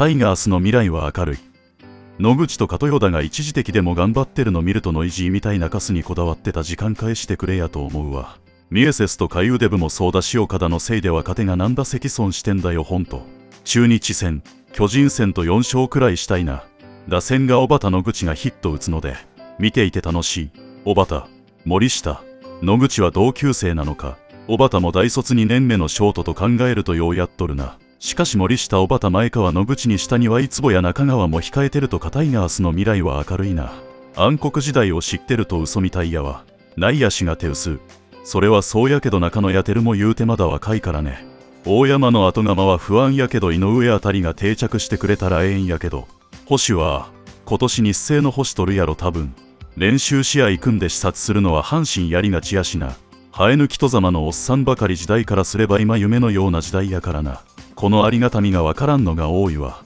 タイガースの未来は明るい。野口と片ヨダが一時的でも頑張ってるの見るとノイジーみたいなカスにこだわってた時間返してくれやと思うわ。ミエセスと海ウデブもそうだし岡田のせいで若手がなんだ積損してんだよほんと中日戦巨人戦と4勝くらいしたいな。打線が小畑野口がヒット打つので見ていて楽しい。小畑森下野口は同級生なのか。小畑も大卒2年目のショートと考えるとようやっとるな。しかし森下小畑前川野口に下にはいつぼや中川も控えてるとタイガースの未来は明るいな。暗黒時代を知ってると嘘みたいやわ。内野手が手薄。それはそうやけど中野やてるも言うてまだ若いからね。大山の後釜は不安やけど井上あたりが定着してくれたらええんやけど。星は今年日生の星取るやろ多分。練習試合組んで視察するのは阪神やりがちやしな。生え抜きとざまのおっさんばかり時代からすれば今夢のような時代やからな。このありがたみがわからんのが多いわ。